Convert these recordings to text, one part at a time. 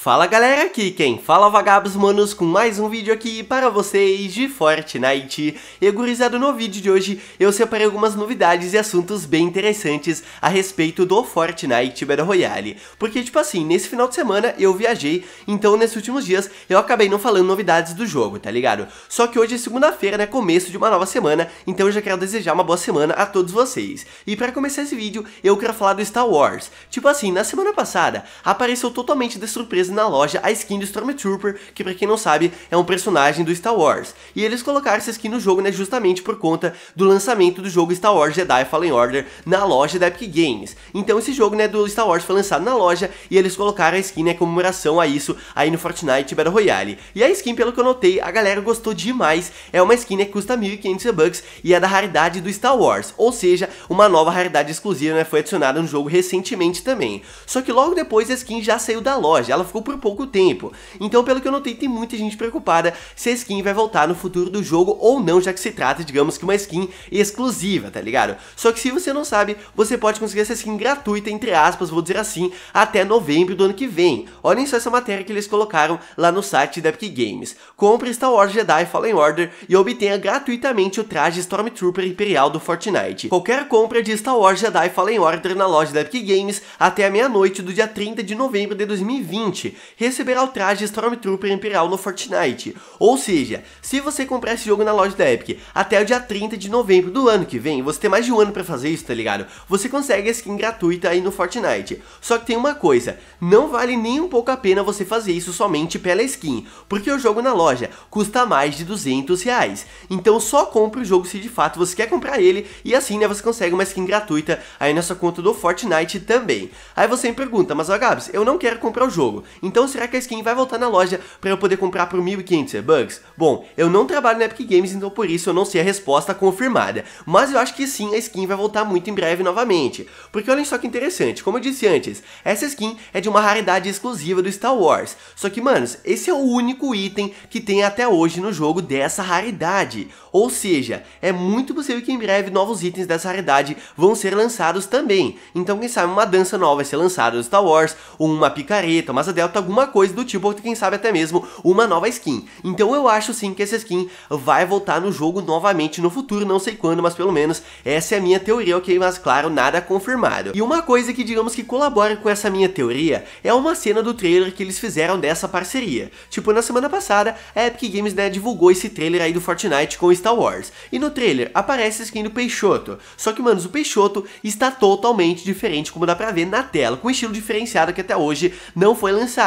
Fala galera, aqui quem fala Vagabos Manos com mais um vídeo aqui para vocês de Fortnite. E gurizado, no vídeo de hoje eu separei algumas novidades e assuntos bem interessantes a respeito do Fortnite Battle Royale. Porque tipo assim, nesse final de semana eu viajei, então nesses últimos dias eu acabei não falando novidades do jogo, tá ligado? Só que hoje é segunda-feira, né, começo de uma nova semana, então eu já quero desejar uma boa semana a todos vocês. E para começar esse vídeo, eu quero falar do Star Wars. Tipo assim, na semana passada apareceu totalmente de surpresa na loja a skin do Stormtrooper, que pra quem não sabe é um personagem do Star Wars. E eles colocaram essa skin no jogo, né, justamente por conta do lançamento do jogo Star Wars Jedi Fallen Order na loja da Epic Games. Então esse jogo, né, do Star Wars foi lançado na loja e eles colocaram a skin, né, comemoração a isso aí no Fortnite Battle Royale. E a skin, pelo que eu notei, a galera gostou demais. É uma skin, né, que custa 1.500 bucks e é da raridade do Star Wars, ou seja, uma nova raridade exclusiva, né, foi adicionada no jogo recentemente também. Só que logo depois a skin já saiu da loja, ela ficou ficou por pouco tempo. Então, pelo que eu notei, tem muita gente preocupada se a skin vai voltar no futuro do jogo ou não, já que se trata, digamos que uma skin exclusiva, tá ligado? Só que se você não sabe, você pode conseguir essa skin gratuita, entre aspas, vou dizer assim, até novembro do ano que vem. Olhem só essa matéria que eles colocaram lá no site da Epic Games. Compre Star Wars Jedi Fallen Order e obtenha gratuitamente o traje Stormtrooper Imperial do Fortnite. Qualquer compra de Star Wars Jedi Fallen Order na loja da Epic Games até a meia-noite do dia 30 de novembro de 2020 receberá o traje Stormtrooper Imperial no Fortnite. Ou seja, se você comprar esse jogo na loja da Epic até o dia 30 de novembro do ano que vem, você tem mais de um ano para fazer isso, tá ligado? Você consegue a skin gratuita aí no Fortnite. Só que tem uma coisa, não vale nem um pouco a pena você fazer isso somente pela skin, porque o jogo na loja custa mais de 200 reais. Então só compre o jogo se de fato você quer comprar ele e assim né, você consegue uma skin gratuita aí na sua conta do Fortnite também. Aí você me pergunta, mas ó Gabs, eu não quero comprar o jogo. Então será que a skin vai voltar na loja para eu poder comprar por 1.500 bucks? Bom, eu não trabalho na Epic Games, então por isso eu não sei a resposta confirmada. Mas eu acho que sim, a skin vai voltar muito em breve novamente. Porque olhem só que interessante, como eu disse antes, essa skin é de uma raridade exclusiva do Star Wars. Só que, manos, esse é o único item que tem até hoje no jogo dessa raridade. Ou seja, é muito possível que em breve novos itens dessa raridade vão ser lançados também. Então quem sabe uma dança nova vai ser lançada do Star Wars, uma picareta, uma asa delta, alguma coisa do tipo, ou quem sabe até mesmo uma nova skin. Então eu acho sim que essa skin vai voltar no jogo novamente no futuro, não sei quando, mas pelo menos essa é a minha teoria, ok? Mas claro, nada confirmado. E uma coisa que digamos que colabora com essa minha teoria é uma cena do trailer que eles fizeram dessa parceria. Tipo, na semana passada, a Epic Games né, divulgou esse trailer aí do Fortnite com Star Wars. E no trailer aparece a skin do Peixoto. Só que, manos, o Peixoto está totalmente diferente, como dá pra ver na tela, com um estilo diferenciado que até hoje não foi lançado.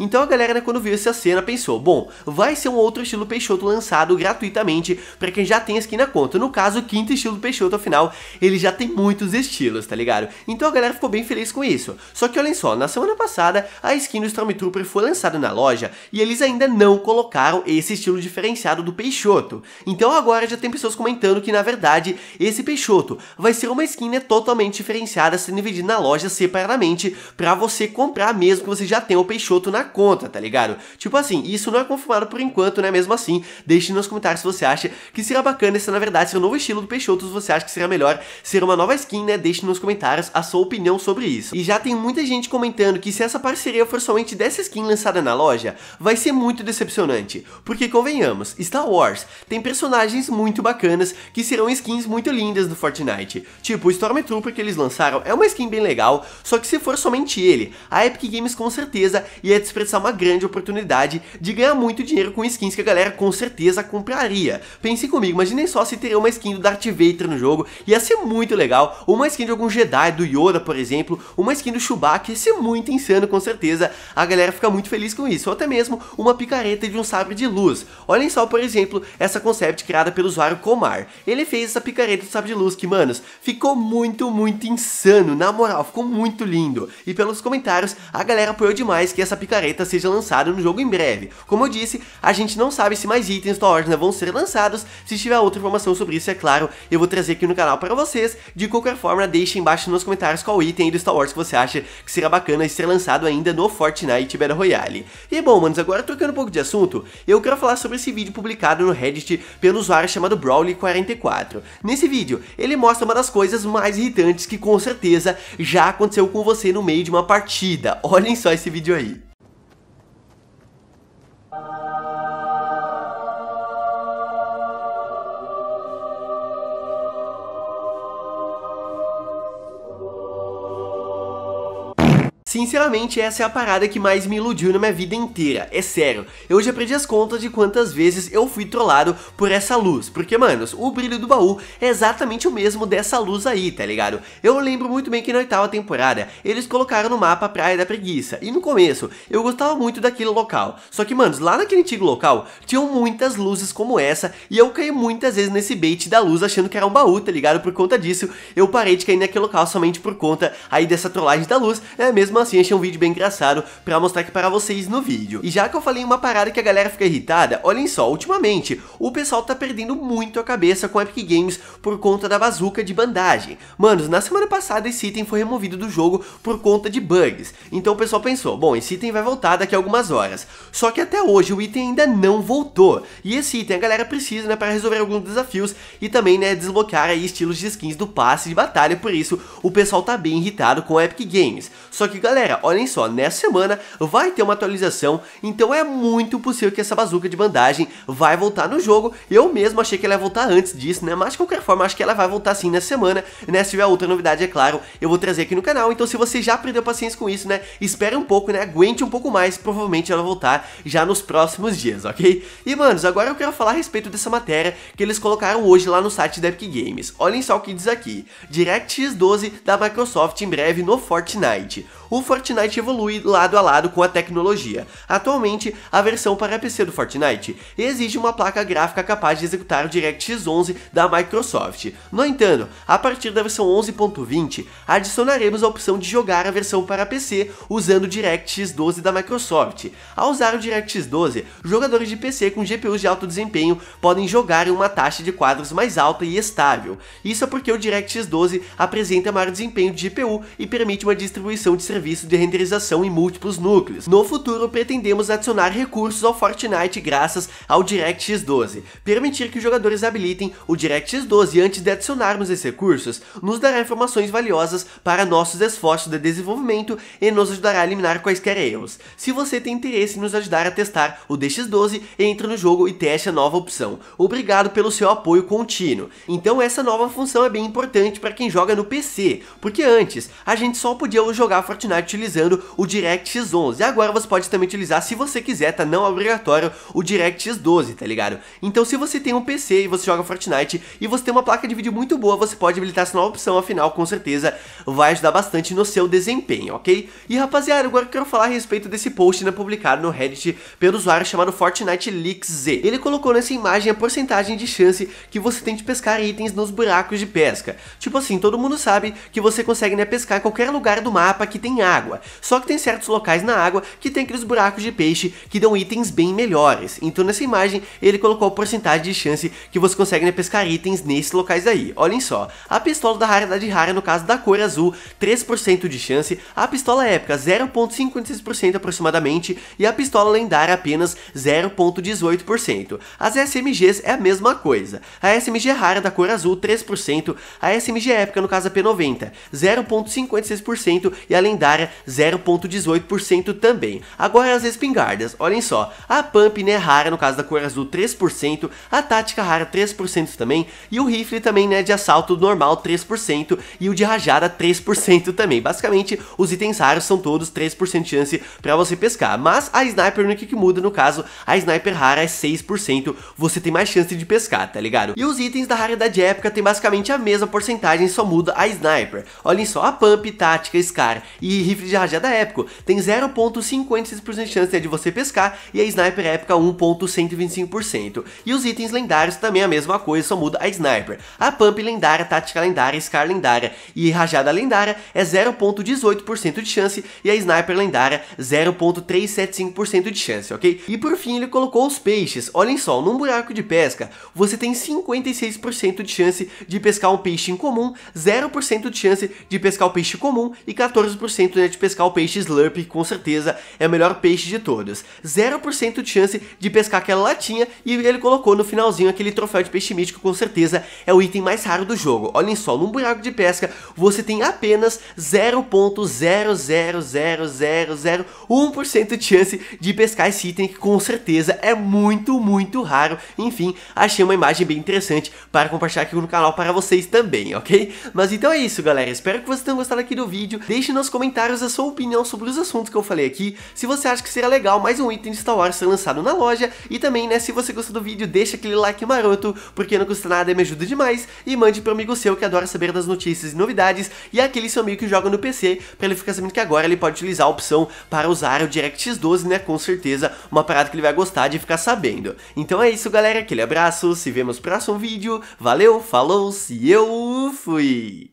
Então a galera, né, quando viu essa cena, pensou, bom, vai ser um outro estilo Peixoto lançado gratuitamente para quem já tem a skin na conta. No caso, o quinto estilo Peixoto, afinal, ele já tem muitos estilos, tá ligado? Então a galera ficou bem feliz com isso. Só que olhem só, na semana passada, a skin do Stormtrooper foi lançada na loja e eles ainda não colocaram esse estilo diferenciado do Peixoto. Então agora já tem pessoas comentando que na verdade esse Peixoto vai ser uma skin né, totalmente diferenciada sendo vendida na loja separadamente para você comprar mesmo que você já tenha o Peixoto na conta, tá ligado? Tipo assim, isso não é confirmado por enquanto, né? Mesmo assim, deixe nos comentários se você acha que será bacana esse na verdade ser o novo estilo do Peixoto, se você acha que será melhor ser uma nova skin, né? Deixe nos comentários a sua opinião sobre isso. E já tem muita gente comentando que se essa parceria for somente dessa skin lançada na loja, vai ser muito decepcionante, porque convenhamos, Star Wars tem personagens muito bacanas que serão skins muito lindas do Fortnite. Tipo, o Stormtrooper que eles lançaram é uma skin bem legal, só que se for somente ele, a Epic Games com certeza ia desperdiçar uma grande oportunidade de ganhar muito dinheiro com skins que a galera com certeza compraria. Pensem comigo, imaginem só se teria uma skin do Darth Vader no jogo, ia ser muito legal, uma skin de algum Jedi, do Yoda, por exemplo, uma skin do Chewbacca, ia ser muito insano com certeza, a galera fica muito feliz com isso, ou até mesmo uma picareta de um sabre de luz. Olhem só, por exemplo, essa concept criada pelo usuário Comar. Ele fez essa picareta de sabre de luz que, manos, ficou muito, muito insano, na moral, ficou muito lindo. E pelos comentários, a galera apoiou demais que essa picareta seja lançada no jogo em breve. Como eu disse, a gente não sabe se mais itens da Ordem vão ser lançados, se tiver outra informação sobre isso, é claro, eu vou trazer aqui no canal para vocês. De qualquer forma, deixe embaixo nos comentários qual item do Star Wars que você acha que será bacana ser lançado ainda no Fortnite Battle Royale. E bom, manos, agora trocando um pouco de assunto, eu quero falar sobre esse vídeo publicado no Reddit pelo usuário chamado Brawly44. Nesse vídeo, ele mostra uma das coisas mais irritantes que com certeza já aconteceu com você no meio de uma partida. Olhem só esse vídeo aí. Sinceramente, essa é a parada que mais me iludiu na minha vida inteira, é sério. Eu já perdi as contas de quantas vezes eu fui trollado por essa luz, porque, manos, o brilho do baú é exatamente o mesmo dessa luz aí, tá ligado? Eu lembro muito bem que na oitava temporada, eles colocaram no mapa a Praia da Preguiça, e no começo, eu gostava muito daquele local. Só que, manos, lá naquele antigo local, tinham muitas luzes como essa, e eu caí muitas vezes nesse bait da luz achando que era um baú, tá ligado? Por conta disso, eu parei de cair naquele local somente por conta aí dessa trollagem da luz, é mesmo assim achei um vídeo bem engraçado pra mostrar aqui para vocês no vídeo. E já que eu falei uma parada que a galera fica irritada, olhem só, ultimamente, o pessoal tá perdendo muito a cabeça com Epic Games por conta da bazuca de bandagem. Manos, na semana passada esse item foi removido do jogo por conta de bugs, então o pessoal pensou, bom, esse item vai voltar daqui a algumas horas. Só que até hoje o item ainda não voltou, e esse item a galera precisa, né, para resolver alguns desafios e também, né, desbloquear aí estilos de skins do passe de batalha, por isso o pessoal tá bem irritado com Epic Games. Só que galera, olhem só, nessa semana vai ter uma atualização, então é muito possível que essa bazuca de bandagem vai voltar no jogo. Eu mesmo achei que ela ia voltar antes disso, né? Mas de qualquer forma, acho que ela vai voltar sim nessa semana, né? Se tiver outra novidade, é claro, eu vou trazer aqui no canal. Então se você já perdeu paciência com isso, né? Espere um pouco, né? Aguente um pouco mais, provavelmente ela vai voltar já nos próximos dias, ok? E manos, agora eu quero falar a respeito dessa matéria que eles colocaram hoje lá no site da Epic Games. Olhem só o que diz aqui. DirectX 12 da Microsoft em breve no Fortnite o Fortnite evolui lado a lado com a tecnologia. Atualmente, a versão para PC do Fortnite exige uma placa gráfica capaz de executar o DirectX 11 da Microsoft. No entanto, a partir da versão 11.20, adicionaremos a opção de jogar a versão para PC usando o DirectX 12 da Microsoft. Ao usar o DirectX 12, jogadores de PC com GPUs de alto desempenho podem jogar em uma taxa de quadros mais alta e estável. Isso é porque o DirectX 12 apresenta maior desempenho de GPU e permite uma distribuição de serviço de renderização em múltiplos núcleos. No futuro, pretendemos adicionar recursos ao Fortnite graças ao DirectX 12. Permitir que os jogadores habilitem o DirectX 12 antes de adicionarmos esses recursos nos dará informações valiosas para nossos esforços de desenvolvimento e nos ajudará a eliminar quaisquer erros. Se você tem interesse em nos ajudar a testar o DX12, entre no jogo e teste a nova opção. Obrigado pelo seu apoio contínuo. Então essa nova função é bem importante para quem joga no PC, porque antes a gente só podia jogar Fortnite utilizando o DirectX 11. E agora você pode também utilizar, se você quiser, tá? Não é obrigatório, o DirectX 12, tá ligado? Então se você tem um PC e você joga Fortnite e você tem uma placa de vídeo muito boa, você pode habilitar essa nova opção, afinal, com certeza, vai ajudar bastante no seu desempenho, ok? E rapaziada, agora eu quero falar a respeito desse post né, publicado no Reddit pelo usuário chamado Fortnite Leaks Z. Ele colocou nessa imagem a porcentagem de chance que você tem de pescar itens nos buracos de pesca. Tipo assim, todo mundo sabe que você consegue né, pescar em qualquer lugar do mapa que tem água. Só que tem certos locais na água que tem aqueles buracos de peixe que dão itens bem melhores. Então nessa imagem ele colocou a porcentagem de chance que você consegue né, pescar itens nesses locais aí. Olhem só, a pistola da raridade rara no caso da cor azul, 3% de chance, a pistola épica 0.56% aproximadamente e a pistola lendária apenas 0.18%. As SMGs é a mesma coisa. A SMG rara da cor azul 3%, a SMG épica no caso a P90 0.56% e a lendária área 0.18% também. Agora as espingardas, olhem só, a Pump né, rara no caso da cor azul 3%, a Tática rara 3% também, e o rifle também né, de assalto normal 3% e o de rajada 3% também. Basicamente, os itens raros são todos 3% de chance para você pescar, mas a Sniper no que, que muda no caso, a Sniper rara é 6%, você tem mais chance de pescar, tá ligado? E os itens da raridade épica tem basicamente a mesma porcentagem, só muda a Sniper. Olhem só, a Pump, Tática, Scar e rifle de rajada épico tem 0.56% de chance de você pescar e a sniper épica 1.125%. E os itens lendários também a mesma coisa, só muda a sniper. A pump lendária, tática lendária, scar lendária e rajada lendária é 0.18% de chance e a sniper lendária 0.375% de chance, ok? E por fim ele colocou os peixes. Olhem só, num buraco de pesca você tem 56% de chance de pescar um peixe incomum, 0% de chance de pescar o peixe comum e 14% né, de pescar o peixe Slurp, que com certeza é o melhor peixe de todos. 0% de chance de pescar aquela latinha e ele colocou no finalzinho aquele troféu de peixe mítico, com certeza é o item mais raro do jogo. Olhem só, num buraco de pesca você tem apenas 0.00001% de chance de pescar esse item, que com certeza é muito, muito raro. Enfim, achei uma imagem bem interessante para compartilhar aqui no canal para vocês também, ok? Mas então é isso, galera. Espero que vocês tenham gostado aqui do vídeo. Deixe nos comentários comentários a sua opinião sobre os assuntos que eu falei aqui, se você acha que seria legal mais um item de Star Wars ser lançado na loja, e também, né, se você gostou do vídeo, deixa aquele like maroto, porque não custa nada e me ajuda demais, e mande para um amigo seu que adora saber das notícias e novidades, e aquele seu amigo que joga no PC, para ele ficar sabendo que agora ele pode utilizar a opção para usar o DirectX 12, né, com certeza, uma parada que ele vai gostar de ficar sabendo. Então é isso, galera, aquele abraço, se vemos no próximo vídeo, valeu, falou, se eu fui!